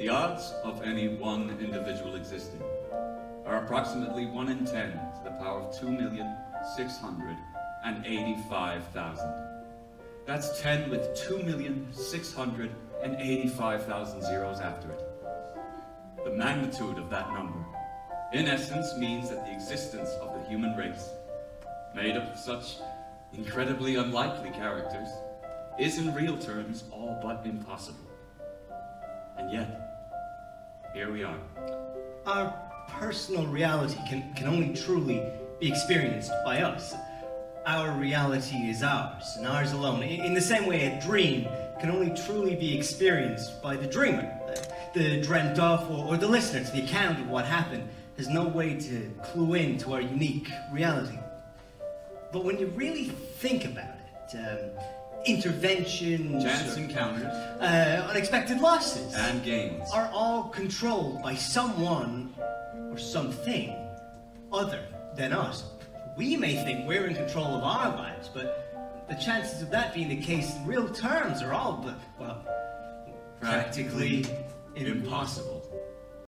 The odds of any one individual existing are approximately 1 in 10 to the power of 2,685,000. That's 10 with 2,685,000 zeros after it. The magnitude of that number, in essence, means that the existence of the human race, made up of such incredibly unlikely characters, is in real terms all but impossible. And yet, here we are. Our personal reality can, can only truly be experienced by us. Our reality is ours, and ours alone. In, the same way, a dream can only truly be experienced by the dreamer. The dreamt of, or, or the listener to the account of what happened, has no way to clue in to our unique reality. But when you really think about it, um, interventions, Chance or, encounters uh, unexpected losses, and gains. are all controlled by someone or something other than us. We may think we're in control of our lives, but the chances of that being the case in real terms are all but, well, practically impossible.